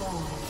fall.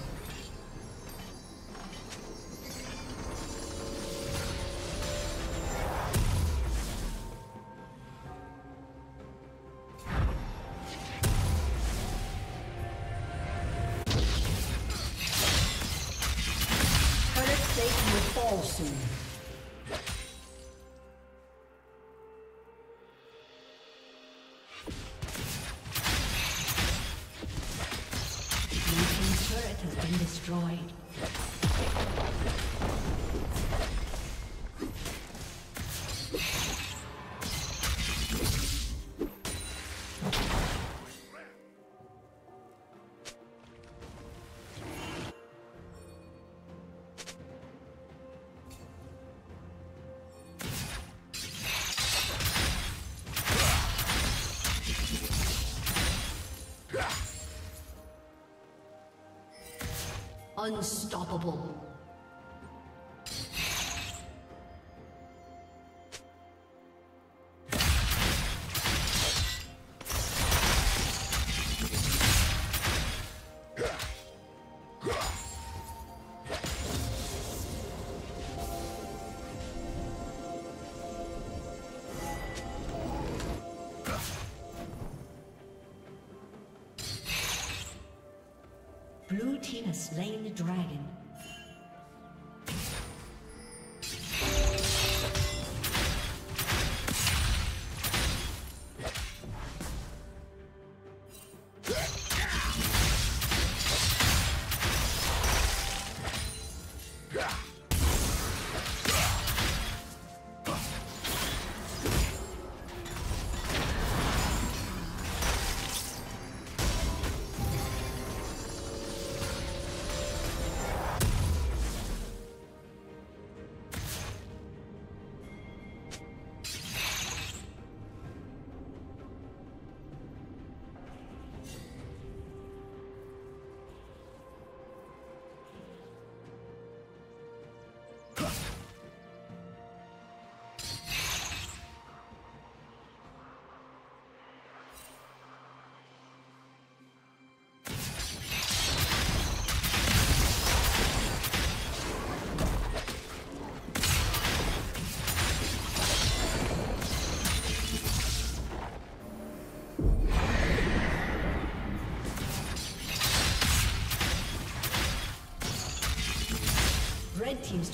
Destroyed. Unstoppable. Slain the dragon.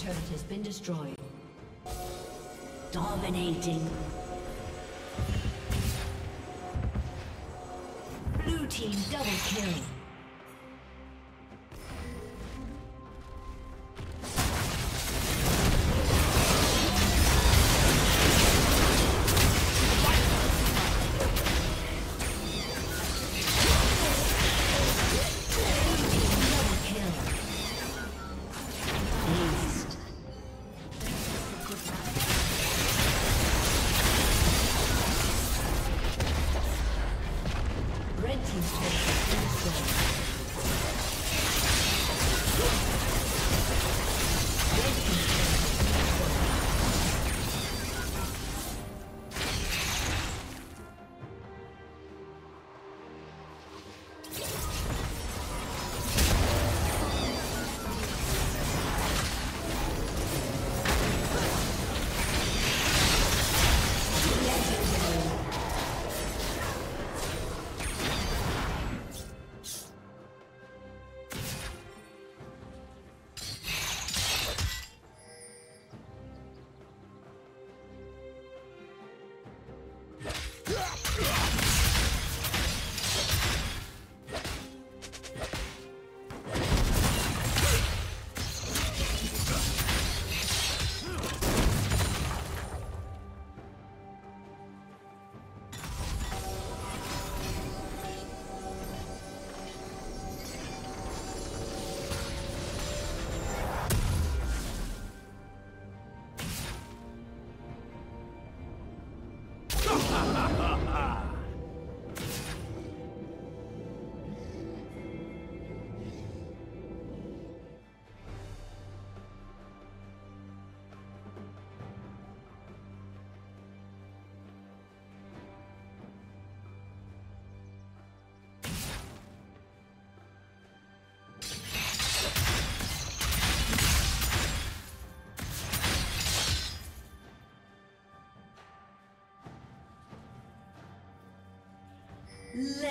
Turret has been destroyed. Dominating. Blue team double kill.